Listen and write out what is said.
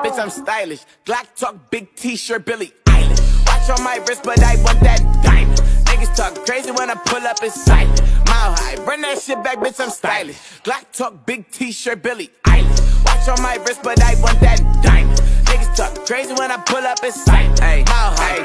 Bitch, I'm oh. stylish. Glock talk, big t-shirt, Billie Eilish. Watch on my wrist, but I want that diamond. Niggas talk crazy when I pull up in sight. Mile high, bring that shit back, bitch, I'm stylish. Glock talk, big t-shirt, Billie Eilish. Watch on my wrist, but I want that diamond. Niggas talk crazy when I pull up in sight. Mile high.